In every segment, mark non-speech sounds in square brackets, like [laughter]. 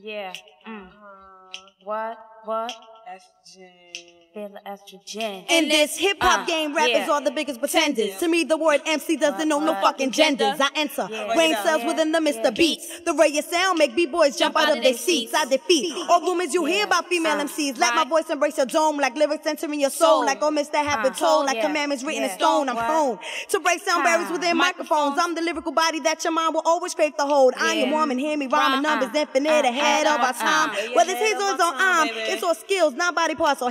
Yeah. Mm. What? What? Estrogen. Feel the estrogen. In this hip hop Uh, game, rappers yeah. are the biggest pretenders. To me, the word MC doesn't know no fucking genders. I enter Yeah. brain cells Yeah. within the Mr. Yeah. Beats. The ray of sound make b-boys jump out of their seats. I defeat all rumors you hear about female Uh, MCs. Let my voice embrace your dome like lyrics entering your soul. Soul. Like omens that have been Uh, told. Like commandments written in stone. I'm What? prone to break sound barriers Huh. within microphones. I'm the lyrical body that your mind will always crave to hold. I am Yeah. woman, hear me rhyming Uh, numbers uh, infinite uh, ahead uh, of our uh, time. uh, Whether it's his or his own arm, it's all skills, not body parts or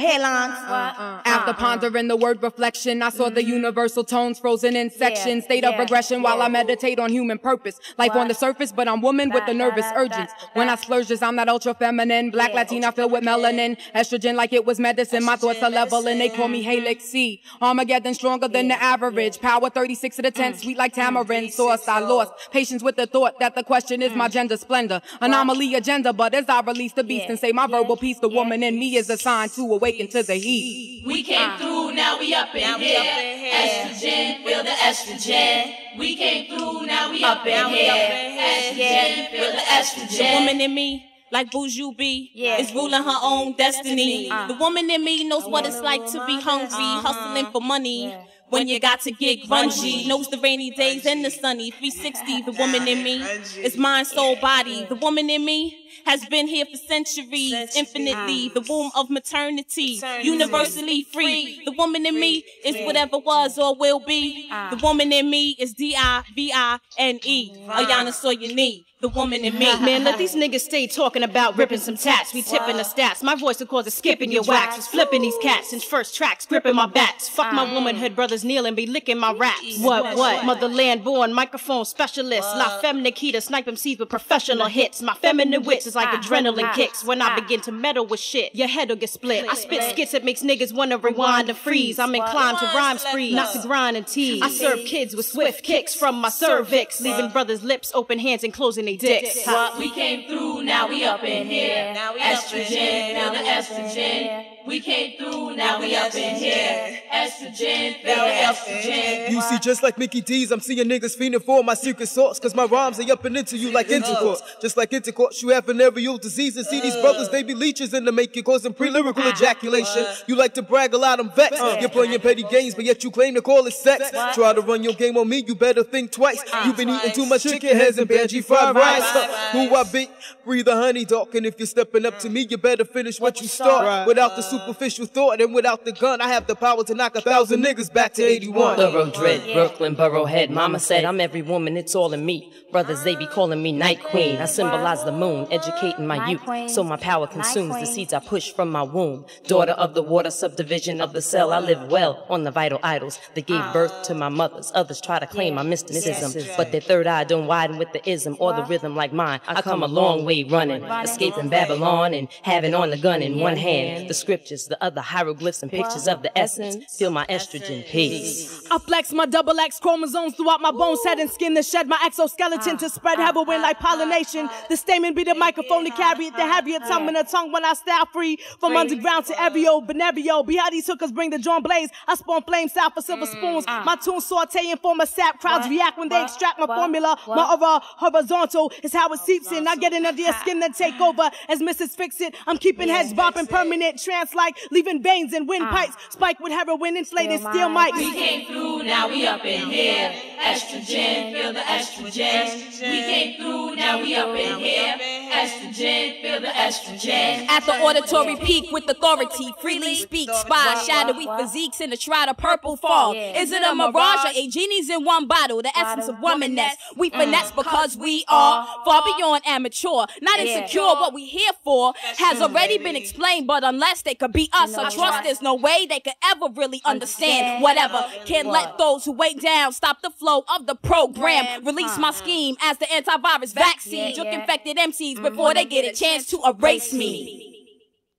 hairlines. What? After Uh, pondering the word reflection, I saw the universal tones frozen in sections. State of yeah, regression while. I meditate on human purpose. Life on the surface, but I'm woman with the That, nervous urgence. When I splurges, I'm not ultra feminine. Black Yeah. Latina filled with melanin. Estrogen like it was medicine. My thoughts are level and they call me Helixx C. Armageddon stronger than the average. Power 36 to the 10, Mm. sweet like tamarind. Sauce I lost. Patience with the thought that the question is my gender splendor. Anomaly agenda, but as I release the beast Mm. Yeah. and say my Yeah. verbal piece, the Yeah. woman in me is assigned to awaken to the heat. We came through, now we up in Now here. up in here. Estrogen, feel the estrogen. We came through, now we up in Now we here. up in here. Estrogen, feel the estrogen. The woman in me, like Buju B, Yeah. is ruling her own destiny. Uh. The woman in me knows what it's like to be hungry, hustling for money. Yeah. When you got to get grungy, knows the rainy days and the sunny. 360, the woman in me is mind, soul, body. The woman in me has been here for centuries, infinitely. The womb of maternity, universally free. The woman in me is whatever was or will be. The woman in me is D I V I N E. Ayana Soyani. The woman in me. [laughs] Man, let these niggas stay talking about ripping some tats. We tipping the stats. My voice will cause a skip in your wax. Was flipping these cats in first tracks, gripping my bats. Fuck my womanhood brothers kneeling, be licking my raps. What, what? Motherland born, microphone specialist. La Femme Nikita, snipe seeds with professional hits. My feminine wits is like ah. adrenaline ah. kicks. When I ah. begin to meddle with shit, your head'll get split. I spit skits that makes niggas wanna rewind and freeze. I'm inclined to rhyme spree, not to grind and tease. I serve kids with swift kicks from my cervix, leaving brothers' lips open hands and closing their dicks. We came through, now we up in here. Now we up in Estrogen, feel the estrogen. We came through, now we up in here. Estrogen, feel the Now we up in estrogen. You see, just like Mickey D's, I'm seeing niggas fiending for my secret sauce. Cause my rhymes are up and into you like intercourse. Just like intercourse, you have venereal disease. And see these brothers, they be leeches in the making, causing pre lyrical ejaculation. You like to brag a lot, I'm vexed. You're playing your petty games, but yet you claim to call it sex. Try to run your game on me, you better think twice. You've been eating too much chicken heads and Benji fried rice. Who I be? Breathe a honey dog. And if you're stepping up to me, you better finish what you start. Without the superficial thought and without the gun, I have the power to knock a thousand niggas back to 81. Thorough dread, Brooklyn borough head. Mama said I'm every woman, it's all in me. Brothers, they be calling me Night Queen. I symbolize the moon, educating my Night youth. Queen. So my power Night consumes the seeds I push from my womb. Daughter of the water, subdivision of the cell. I live well on the vital idols that gave ah. birth to my mothers. Others try to claim my mysticism, but their third eye don't widen with the ism or the rhythm like mine. I come a long way running, escaping Babylon and having on the gun in one hand. The scriptures, the other hieroglyphs and pictures of the essence. Feel my estrogen peace. I flex my double X chromosomes throughout my bones, head and skin to shed my exoskeleton to spread ah, heroin ah, like ah, pollination. The stamen be the microphone to carry it, the Harriet tongue in the tongue when I style free from underground to Evio, Benerio. Be how these hookers bring the John Blaze. I spawn flames out for silver mm, spoons. My tunes sauteing for my sap. Crowds react when they extract my formula. My aura horizontal is how it seeps in. I get in under your skin then take over as Mrs. Fix It. I'm keeping heads bopping permanent trance like leaving veins and windpipes. Spike with heroin inflated steel mics. We came through, now we up in here. Estrogen, feel the estrogen. We came through, now we up in here. Estrogen, feel the estrogen. At the auditory peak with authority, freely speak, spy, shadowy physiques in a shroud of purple fall. Is it a mirage or a genie's in one bottle? The essence of womanness. We finesse because we are far beyond amateur, not insecure. What we here for has already been explained, but unless they could be us, I trust there's no way they could ever really understand whatever. Can't let those who wait down stop the flow of the program. Release my scheme as the antivirus vaccine. Juke infected MCs before they get a chance to erase me.